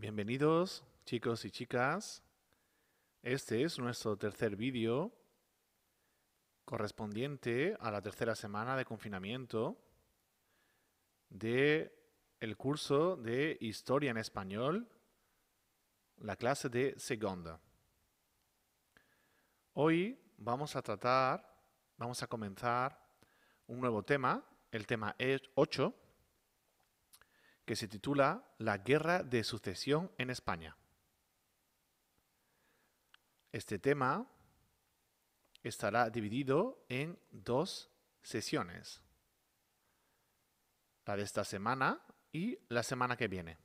Bienvenidos chicos y chicas. Este es nuestro tercer vídeo correspondiente a la tercera semana de confinamiento de el curso de Historia en Español, la clase de segunda. Hoy vamos a tratar, vamos a comenzar un nuevo tema, el tema 8, que se titula La Guerra de Sucesión en España. Este tema estará dividido en dos sesiones, la de esta semana y la semana que viene.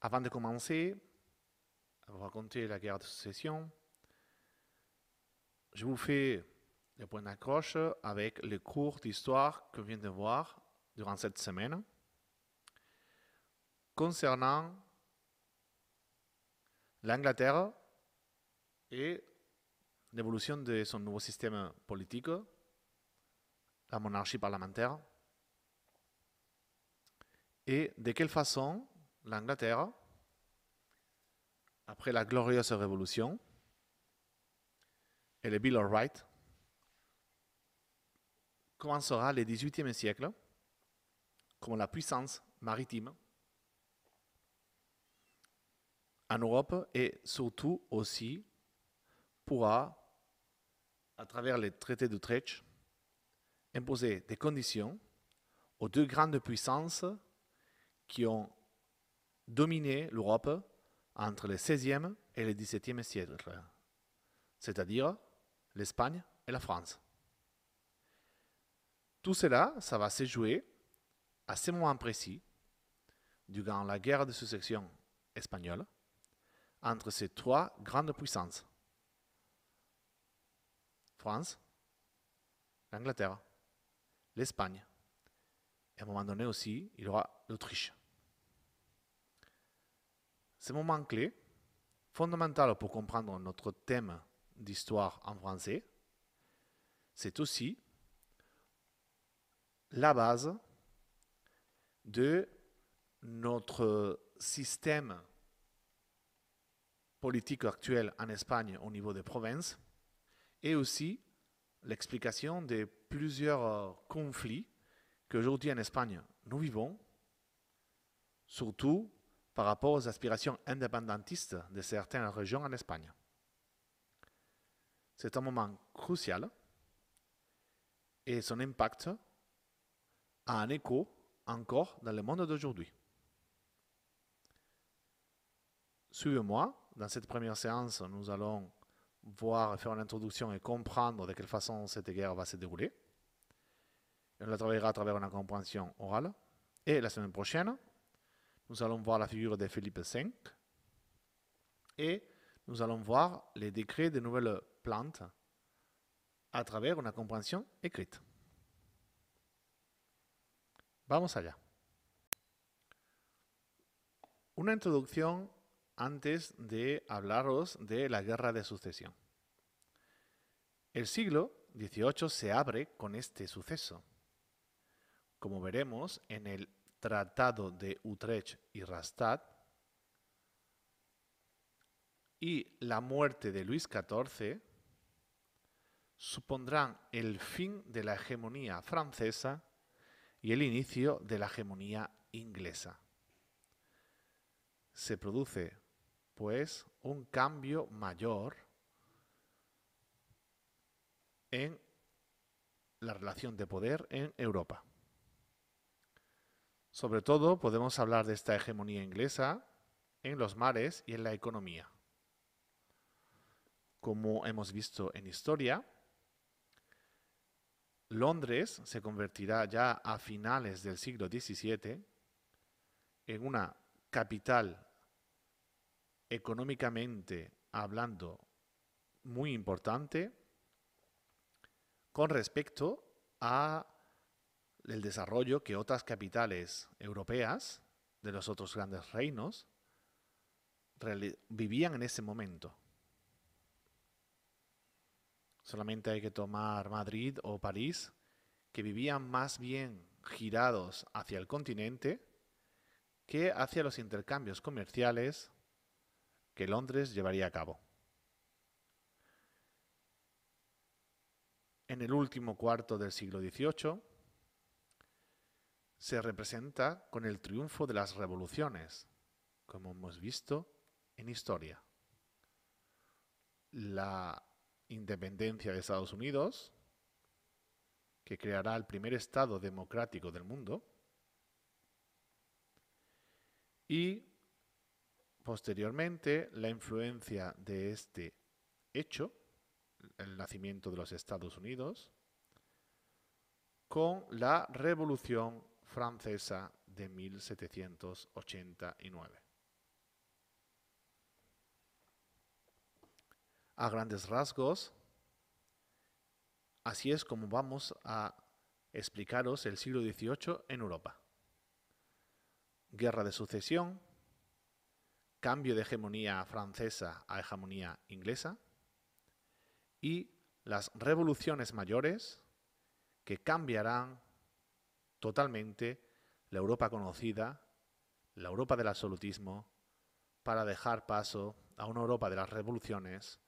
Avant de commencer vous raconter la guerre de succession, je vous fais le point d'accroche avec le cours d'histoire que vient de voir durant cette semaine concernant l'Angleterre et l'évolution de son nouveau système politique, la monarchie parlementaire, et de quelle façon l'Angleterre, après la glorieuse révolution et le Bill of Rights, commencera le XVIIIe siècle? Comme la puissance maritime en Europe et surtout aussi pourra, à travers les traités d'Utrecht, imposer des conditions aux deux grandes puissances qui ont dominé l'Europe entre le XVIe et le XVIIe siècle, c'est-à-dire l'Espagne et la France. Tout cela, ça va se jouer à ce moment précis, durant la guerre de succession espagnole, entre ces trois grandes puissances. France, l'Angleterre, l'Espagne. Et à un moment donné aussi, il y aura l'Autriche. Ce moment clé, fondamental pour comprendre notre thème d'histoire en français, c'est aussi la base de notre système politique actuel en Espagne au niveau des provinces et aussi l'explication de plusieurs conflits qu'aujourd'hui en Espagne nous vivons, surtout par rapport aux aspirations indépendantistes de certaines régions en Espagne. C'est un moment crucial et son impact a un écho encore dans le monde d'aujourd'hui. Suivez-moi. Dans cette première séance, nous allons voir, faire une introduction et comprendre de quelle façon cette guerre va se dérouler. on la travaillera à travers une compréhension orale. Et la semaine prochaine, nous allons voir la figure de Philippe V. Et nous allons voir les décrets de nouvelles plantes à travers une compréhension écrite. Vamos allá. Una introducción antes de hablaros de la guerra de sucesión. El siglo XVIII se abre con este suceso. Como veremos en el Tratado de Utrecht y Rastatt, y la muerte de Luis XIV supondrán el fin de la hegemonía francesa y el inicio de la hegemonía inglesa. Se produce, pues, un cambio mayor en la relación de poder en Europa. Sobre todo podemos hablar de esta hegemonía inglesa en los mares y en la economía. Como hemos visto en historia, Londres se convertirá ya a finales del siglo XVII en una capital económicamente hablando muy importante con respecto a el desarrollo que otras capitales europeas de los otros grandes reinos vivían en ese momento. Solamente hay que tomar Madrid o París, que vivían más bien girados hacia el continente que hacia los intercambios comerciales que Londres llevaría a cabo. En el último cuarto del siglo XVIII se representa con el triunfo de las revoluciones, como hemos visto en historia. La independencia de Estados Unidos, que creará el primer Estado democrático del mundo, y posteriormente la influencia de este hecho, el nacimiento de los Estados Unidos, con la Revolución Francesa de 1789. A grandes rasgos, así es como vamos a explicaros el siglo XVIII en Europa. Guerra de sucesión, cambio de hegemonía francesa a hegemonía inglesa y las revoluciones mayores que cambiarán totalmente la Europa conocida, la Europa del absolutismo, para dejar paso a una Europa de las revoluciones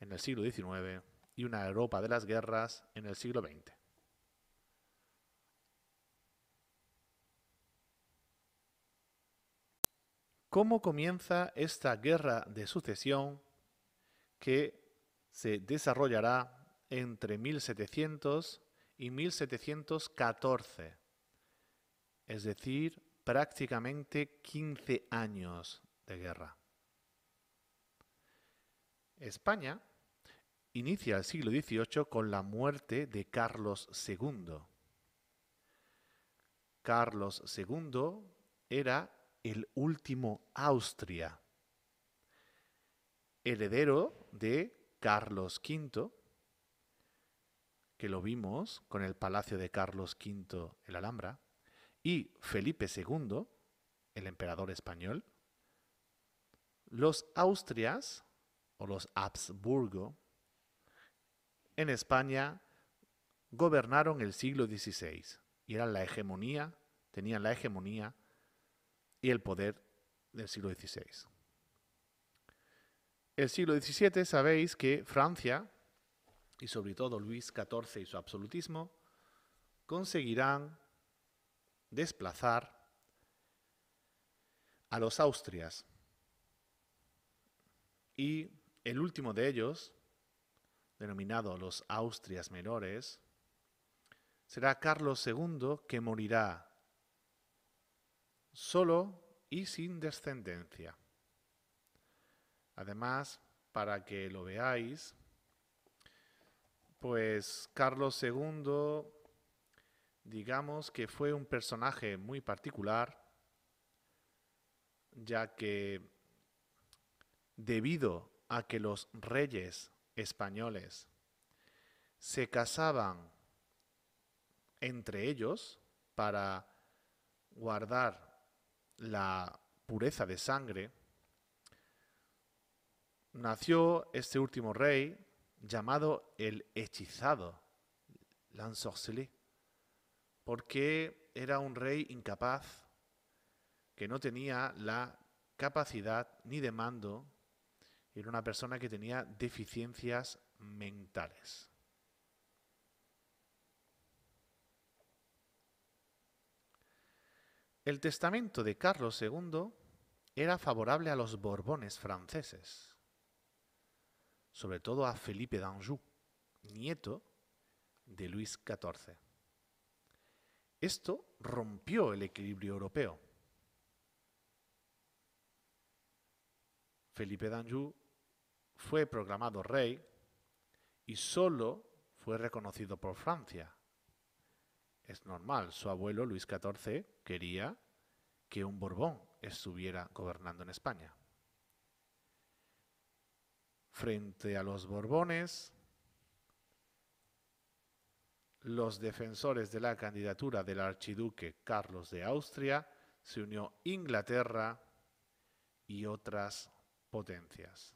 en el siglo XIX y una Europa de las guerras en el siglo XX. ¿Cómo comienza esta guerra de sucesión que se desarrollará entre 1700 y 1714? Es decir, prácticamente 15 años de guerra. España inicia el siglo XVIII con la muerte de Carlos II. Carlos II era el último Austria, heredero de Carlos V, que lo vimos con el palacio de Carlos V en la Alhambra, y Felipe II, el emperador español. Los Austrias o los Habsburgo, en España gobernaron el siglo XVI y eran la hegemonía, tenían la hegemonía y el poder del siglo XVI. El siglo XVII sabéis que Francia, y sobre todo Luis XIV y su absolutismo, conseguirán desplazar a los Austrias y el último de ellos, denominado los Austrias menores, será Carlos II que morirá solo y sin descendencia. Además, para que lo veáis, pues Carlos II, digamos que fue un personaje muy particular, ya que debido a que los reyes españoles se casaban entre ellos para guardar la pureza de sangre, nació este último rey llamado el hechizado, l'ensorcelé, porque era un rey incapaz que no tenía la capacidad ni de mando era una persona que tenía deficiencias mentales. El testamento de Carlos II era favorable a los Borbones franceses, sobre todo a Felipe d'Anjou, nieto de Luis XIV. Esto rompió el equilibrio europeo. Felipe d'Anjou fue proclamado rey y solo fue reconocido por Francia. Es normal, su abuelo Luis XIV quería que un Borbón estuviera gobernando en España. Frente a los Borbones, los defensores de la candidatura del archiduque Carlos de Austria se unió Inglaterra y otras potencias.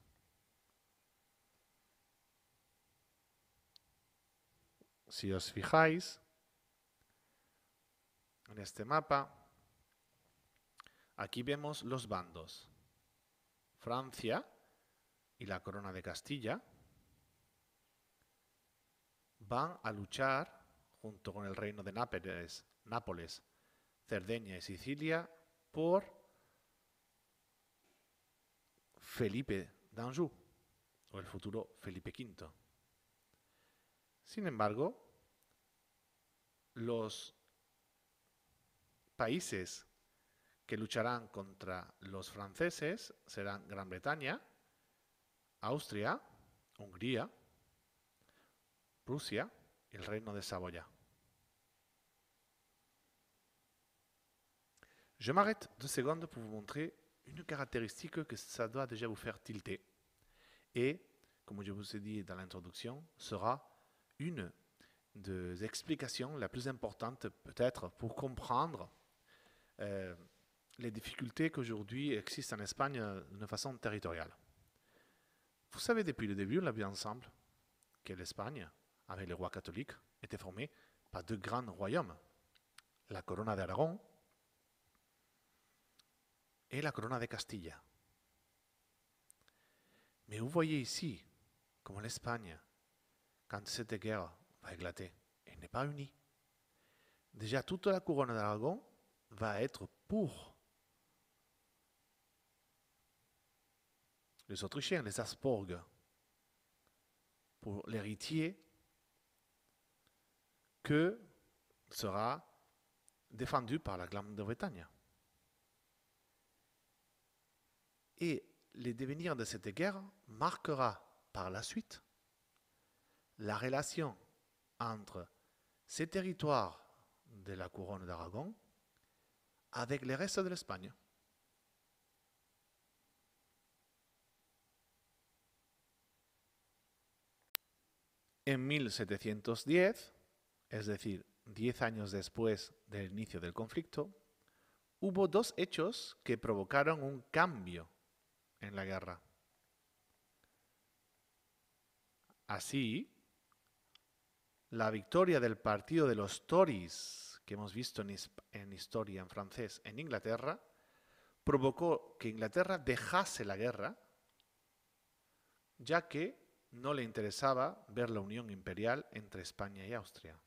Si os fijáis, En este mapa, aquí vemos los bandos. Francia y la corona de Castilla van a luchar junto con el reino de Nápoles, Cerdeña y Sicilia por Felipe d'Anjou o el futuro Felipe V. Sin embargo, los países que lucharán contra los franceses serán Gran Bretaña, Austria, Hungría, Rusia y el Reino de Saboya. Je m'arrête deux secondes pour vous montrer une caractéristique que ça doit déjà vous faire tilter. Et, comme je vous ai dit dans l'introduction, sera une des explications la plus importante peut-être pour comprendre euh, les difficultés qu'aujourd'hui existent en Espagne d'une façon territoriale. Vous savez depuis le début, on l'a vu ensemble, que l'Espagne, avec les rois catholiques, était formée par deux grands royaumes, la Corona d'Aragon et la Corona de Castilla. Mais vous voyez ici, comme l'Espagne, quand cette guerre va éclater, elle n'est pas unie. Déjà, toute la couronne d'Aragon va être pour les Autrichiens, les Habsbourg, pour l'héritier que sera défendu par la Grande-Bretagne. Et le devenir de cette guerre marquera par la suite la relation entre ces territoires de la couronne d'Aragon avec le reste de l'Espagne. En 1710, es decir, diez años después del inicio del conflicto, hubo dos hechos que provocaron un cambio en la guerra. Así, la victoria del partido de los Tories, que hemos visto en, historia en francés en Inglaterra, provocó que Inglaterra dejase la guerra, ya que no le interesaba ver la unión imperial entre España y Austria.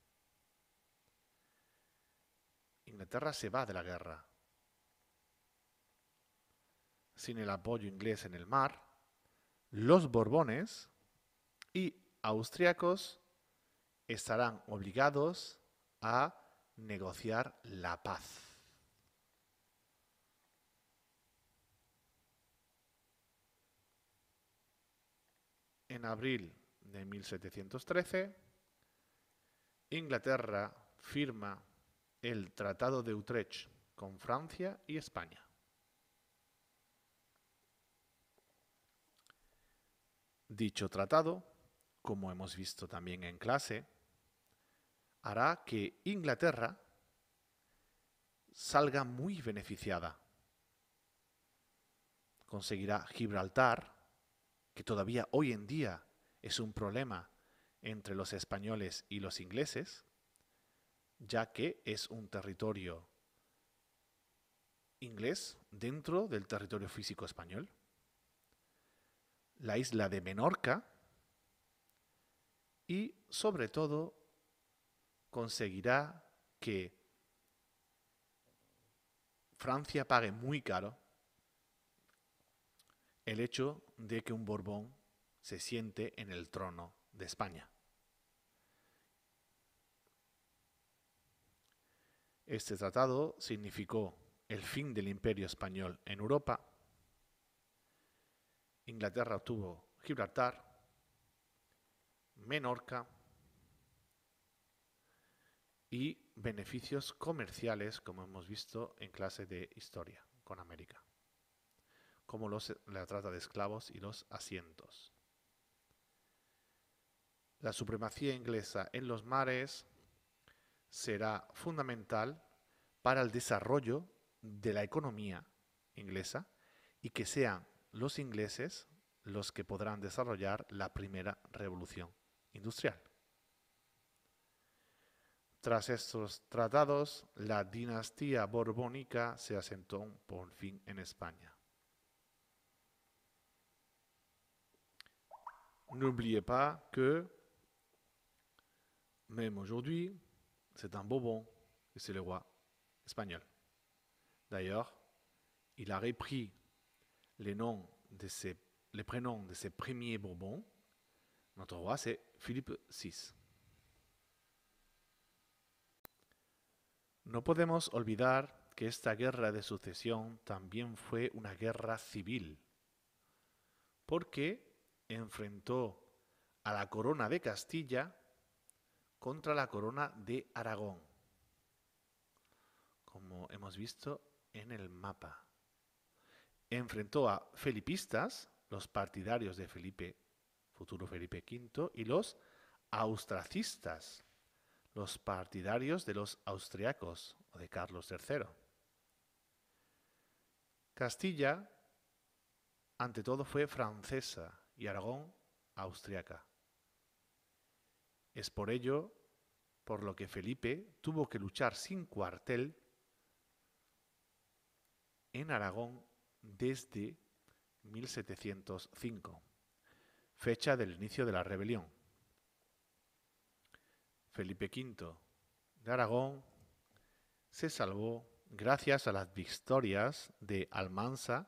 Inglaterra se va de la guerra. Sin el apoyo inglés en el mar, los Borbones y austriacos estarán obligados a negociar la paz. En abril de 1713, Inglaterra firma el Tratado de Utrecht con Francia y España. Dicho tratado, como hemos visto también en clase, hará que Inglaterra salga muy beneficiada. Conseguirá Gibraltar, que todavía hoy en día es un problema entre los españoles y los ingleses, ya que es un territorio inglés dentro del territorio físico español. La isla de Menorca y sobre todo conseguirá que Francia pague muy caro el hecho de que un Borbón se siente en el trono de España. Este tratado significó el fin del imperio español en Europa. Inglaterra obtuvo Gibraltar, Menorca, y beneficios comerciales, como hemos visto en clase de historia con América, como la trata de esclavos y los asientos. La supremacía inglesa en los mares será fundamental para el desarrollo de la economía inglesa y que sean los ingleses los que podrán desarrollar la primera revolución industrial. Tras estos tratados, la dinastía borbónica se asentó por fin en España. N'oubliez pas que, même aujourd'hui, c'est un Bourbon et c'est le roi espagnol. D'ailleurs, il a repris les noms les prénoms de ses premiers Bourbons. Notre roi, c'est Philippe VI. No podemos olvidar que esta guerra de sucesión también fue una guerra civil, porque enfrentó a la corona de Castilla contra la corona de Aragón, como hemos visto en el mapa. Enfrentó a felipistas, los partidarios de Felipe, futuro Felipe V, y los austracistas, los partidarios de los austriacos o de Carlos III. Castilla, ante todo, fue francesa y Aragón austriaca. Es por ello por lo que Felipe tuvo que luchar sin cuartel en Aragón desde 1705, fecha del inicio de la rebelión. Felipe V de Aragón se salvó gracias a las victorias de Almansa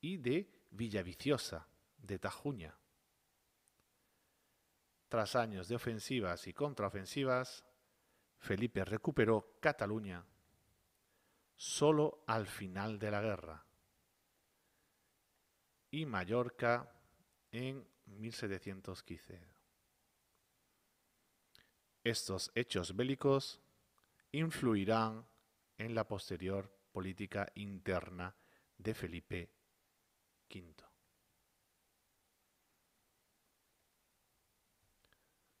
y de Villaviciosa de Tajuña. Tras años de ofensivas y contraofensivas, Felipe recuperó Cataluña solo al final de la guerra y Mallorca en 1715. Estos hechos bélicos influirán en la posterior política interna de Felipe V.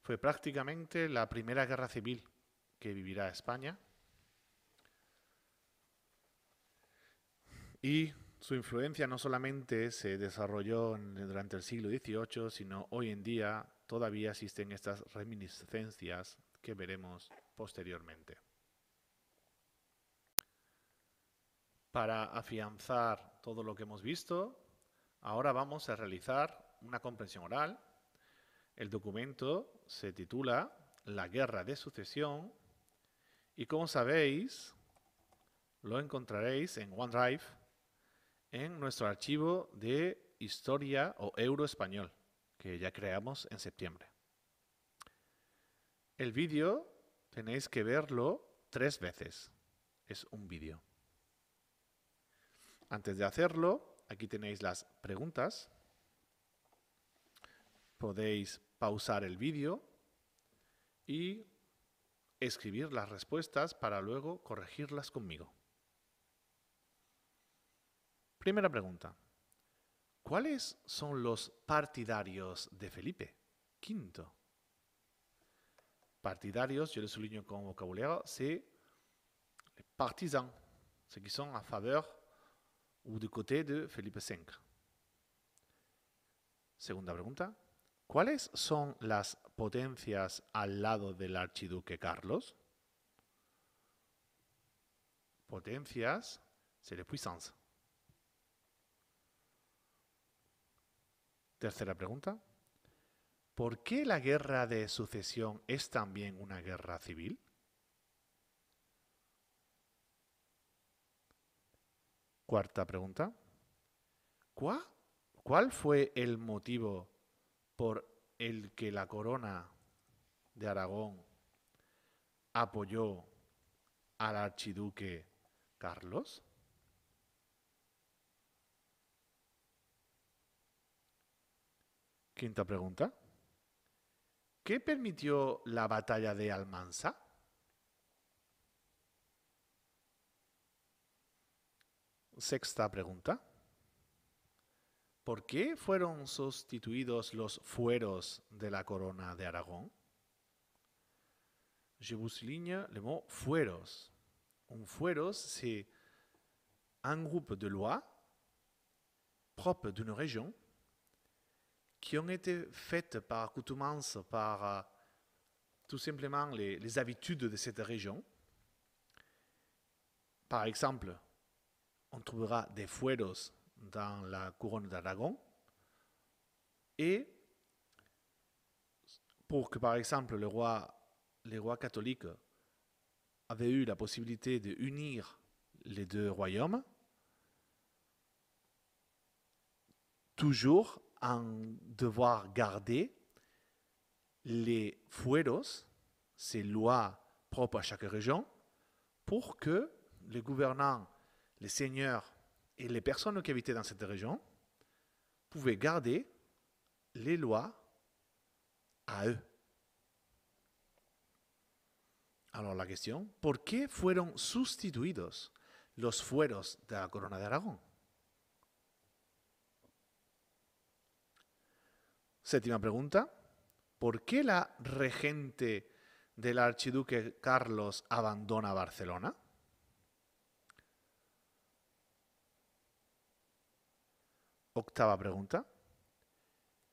Fue prácticamente la primera guerra civil que vivirá España y su influencia no solamente se desarrolló durante el siglo XVIII, sino hoy en día todavía existen estas reminiscencias que veremos posteriormente. Para afianzar todo lo que hemos visto, ahora vamos a realizar una comprensión oral. El documento se titula La Guerra de Sucesión y como sabéis, lo encontraréis en OneDrive en nuestro archivo de historia o euro español que ya creamos en septiembre. El vídeo tenéis que verlo tres veces. Es un vídeo. Antes de hacerlo, aquí tenéis las preguntas. Podéis pausar el vídeo y escribir las respuestas para luego corregirlas conmigo. Primera pregunta. ¿Cuáles son los partidarios de Felipe V? Partidarios, yo les souligne con vocabulaire, c'est les partisans, ceux qui sont en faveur ou du côté de Felipe V. Segunda pregunta. ¿Cuáles son las potencias al lado del archiduque Carlos? Potencias, c'est les puissances. Tercera pregunta. ¿Por qué la guerra de sucesión es también una guerra civil? Cuarta pregunta. ¿Cuál, fue el motivo por el que la corona de Aragón apoyó al archiduque Carlos? Quinta pregunta. ¿Qué permitió la batalla de Almansa? Sexta pregunta. ¿Por qué fueron sustituidos los fueros de la corona de Aragón? Je vous souligne le mot fueros. Un fueros, c'est un groupe de lois propres d'une région qui ont été faites par accoutumance par euh, tout simplement les, habitudes de cette région. Par exemple, on trouvera des fueros dans la couronne d'Aragon. Et pour que, par exemple, le roi, les rois catholiques avaient eu la possibilité de unir les deux royaumes, toujours en devoir garder les fueros, ces lois propres à chaque région, pour que les gouvernants, les seigneurs et les personnes qui habitaient dans cette région pouvaient garder les lois à eux. Alors la question, ¿por qué fueron sustituidos los fueros de la corona de Aragón? Séptima pregunta, ¿por qué la regente del archiduque Carlos abandona Barcelona? Octava pregunta,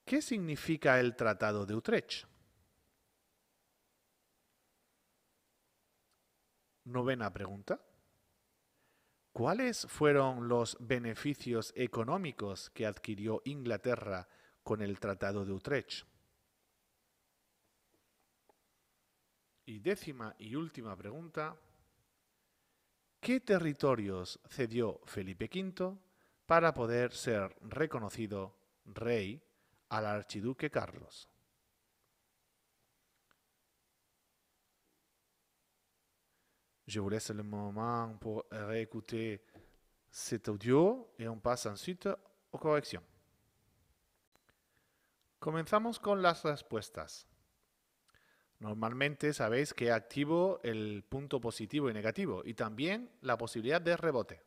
¿qué significa el Tratado de Utrecht? Novena pregunta. ¿Cuáles fueron los beneficios económicos que adquirió Inglaterra con el Tratado de Utrecht? Y décima y última pregunta. ¿Qué territorios cedió Felipe V para poder ser reconocido rey al archiduque Carlos? Je vous laisse le moment pour réécouter cet audio et on passe ensuite aux corrections. Comenzamos con las respuestas. Normalmente sabéis que activo el punto positivo y negativo y también la posibilidad de rebote.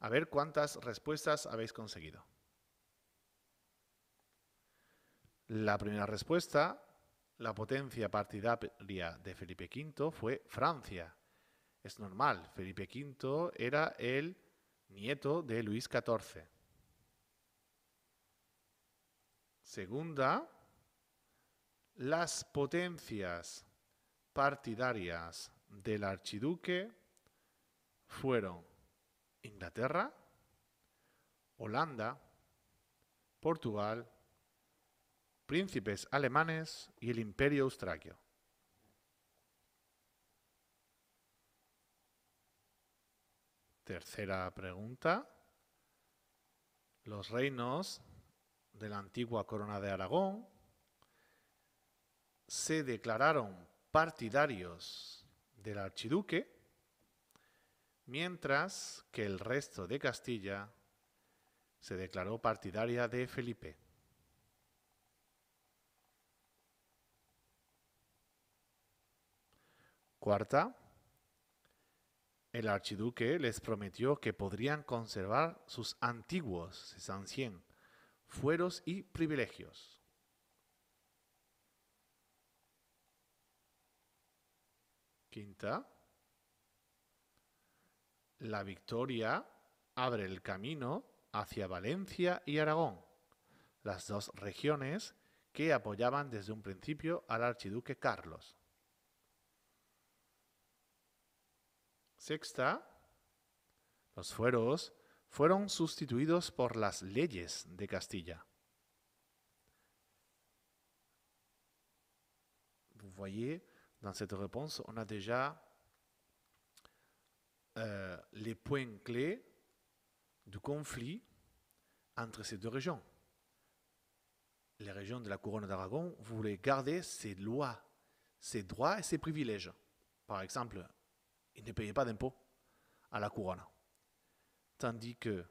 A ver cuántas respuestas habéis conseguido. La primera respuesta la potencia partidaria de Felipe V fue Francia. Es normal, Felipe V era el nieto de Luis XIV. Segunda, las potencias partidarias del archiduque fueron Inglaterra, Holanda, Portugal, príncipes alemanes y el imperio austraquio. Tercera pregunta. Los reinos de la antigua corona de Aragón se declararon partidarios del archiduque, mientras que el resto de Castilla se declaró partidaria de Felipe. Cuarta, el archiduque les prometió que podrían conservar sus antiguos, sus anciens, fueros y privilegios. Quinta, la victoria abre el camino hacia Valencia y Aragón, las dos regiones que apoyaban desde un principio al archiduque Carlos. Sexta, los fueros fueron sustituidos por las leyes de Castilla. Vous voyez, dans cette réponse, on a déjà euh, les points clés du conflit entre ces deux régions. Les régions de la couronne d'Aragon voulaient garder ses lois, ses droits et ses privilèges. Par exemple, il ne payait pas d'impôts à la couronne. Tandis que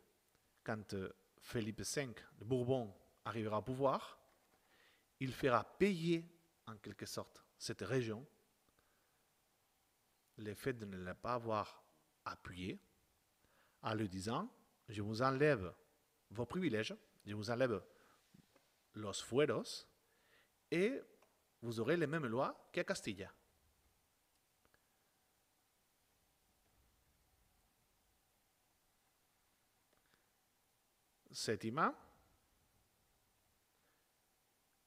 quand Philippe V de Bourbon arrivera au pouvoir, il fera payer en quelque sorte cette région le fait de ne la pas avoir appuyé en lui disant je vous enlève vos privilèges, je vous enlève los fueros et vous aurez les mêmes lois qu'à Castilla. Séptima,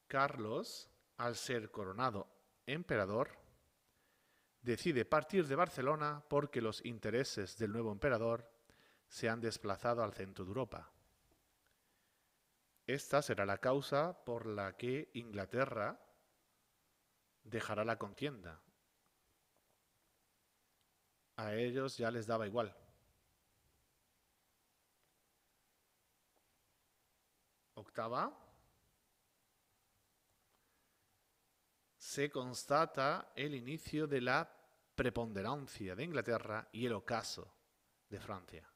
Carlos, al ser coronado emperador decide partir de Barcelona porque los intereses del nuevo emperador se han desplazado al centro de Europa. Esta será la causa por la que Inglaterra dejará la contienda. A ellos ya les daba igual. Se constata el inicio de la preponderancia de Inglaterra y el ocaso de Francia.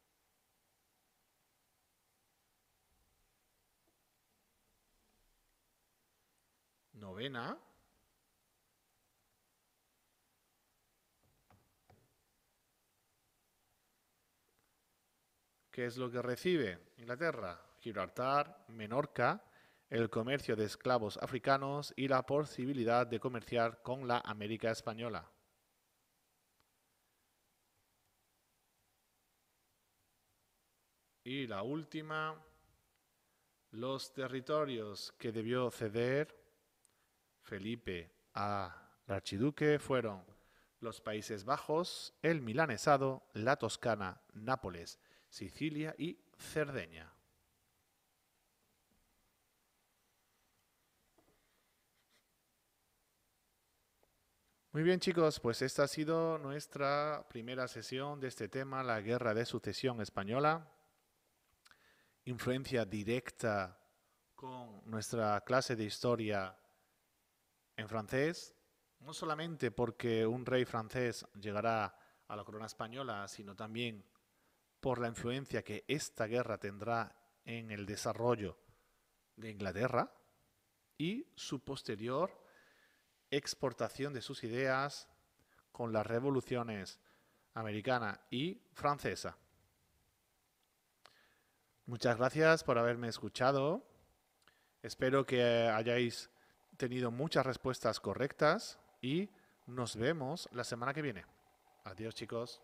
Novena. ¿Qué es lo que recibe Inglaterra? Gibraltar, Menorca, el comercio de esclavos africanos y la posibilidad de comerciar con la América española. Y la última, los territorios que debió ceder Felipe al archiduque fueron los Países Bajos, el Milanesado, la Toscana, Nápoles, Sicilia y Cerdeña. Muy bien chicos, pues esta ha sido nuestra primera sesión de este tema, la Guerra de Sucesión Española. Influencia directa con nuestra clase de historia en francés, no solamente porque un rey francés llegará a la corona española, sino también por la influencia que esta guerra tendrá en el desarrollo de Inglaterra y su posterior exportación de sus ideas con las revoluciones americana y francesa. Muchas gracias por haberme escuchado. Espero que hayáis tenido muchas respuestas correctas y nos vemos la semana que viene. Adiós chicos.